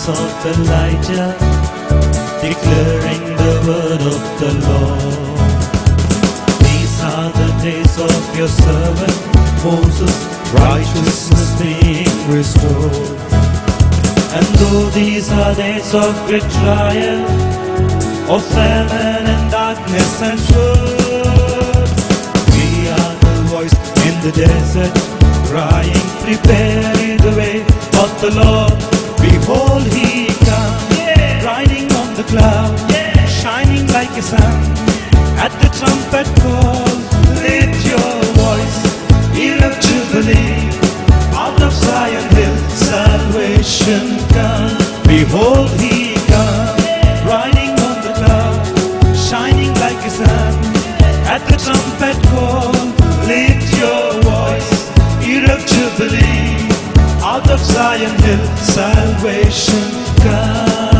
days of Elijah, declaring the word of the Lord. These are the days of your servant Moses, righteousness being restored. And though these are days of great trial, of famine and darkness and flood, we are the voice in the desert, crying, prepare the way of the Lord. Behold, he comes, riding on the cloud, shining like a sun. At the trumpet call, lift your voice, ear of jubilee. Out of Zion hill, salvation come. Behold, he comes, riding on the cloud, shining like a sun. At the trumpet call, lift your voice, ear of jubilee. Out of Zion hill, salvation come.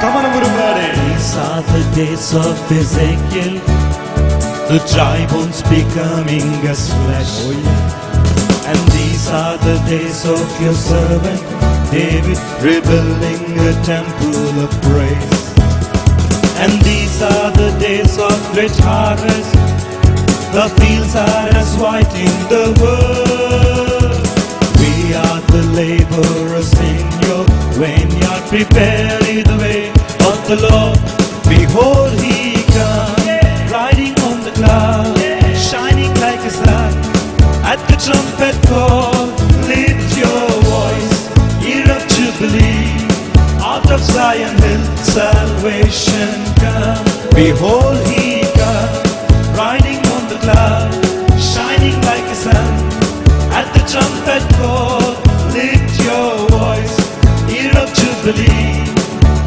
Come on, everybody. These are the days of Ezekiel, the dry bones becoming as flesh. And these are the days of your servant David, rebuilding a temple of praise. And these are the days of great harvest. The fields are as white in the world. We are the laborers in your vineyard. Prepare the way of the Lord. Behold, he Behold, he comes, riding on the cloud, shining like a sun. At the trumpet call, lift your voice, ear of jubilee.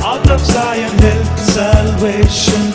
Out of Zion hill, salvation